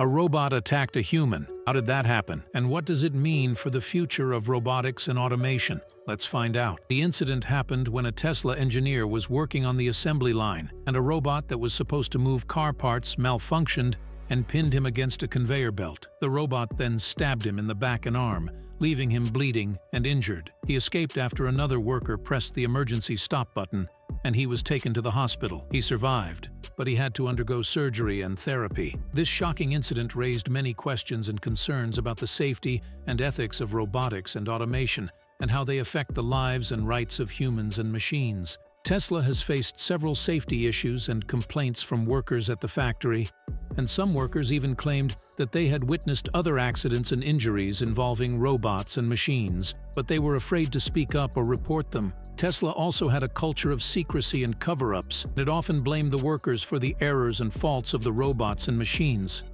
A robot attacked a human. How did that happen? And what does it mean for the future of robotics and automation? Let's find out. The incident happened when a Tesla engineer was working on the assembly line, and a robot that was supposed to move car parts malfunctioned and pinned him against a conveyor belt. The robot then stabbed him in the back and arm, leaving him bleeding and injured. He escaped after another worker pressed the emergency stop button, and he was taken to the hospital. He survived, but he had to undergo surgery and therapy. This shocking incident raised many questions and concerns about the safety and ethics of robotics and automation, and how they affect the lives and rights of humans and machines. Tesla has faced several safety issues and complaints from workers at the factory, and some workers even claimed that they had witnessed other accidents and injuries involving robots and machines, but they were afraid to speak up or report them. Tesla also had a culture of secrecy and cover-ups, and it often blamed the workers for the errors and faults of the robots and machines.